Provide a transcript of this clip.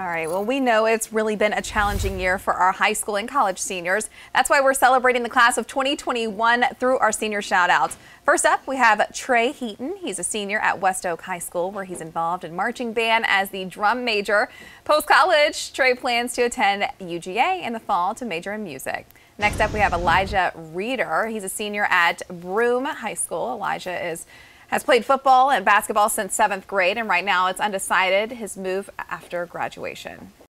All right, well, we know it's really been a challenging year for our high school and college seniors. That's why we're celebrating the class of 2021 through our senior shout-outs. First up, we have Trey Heaton. He's a senior at West Oak High School, where he's involved in marching band as the drum major. Post-college, Trey plans to attend UGA in the fall to major in music. Next up, we have Elijah Reeder. He's a senior at Broome High School. Elijah is has played football and basketball since seventh grade, and right now it's undecided his move after graduation.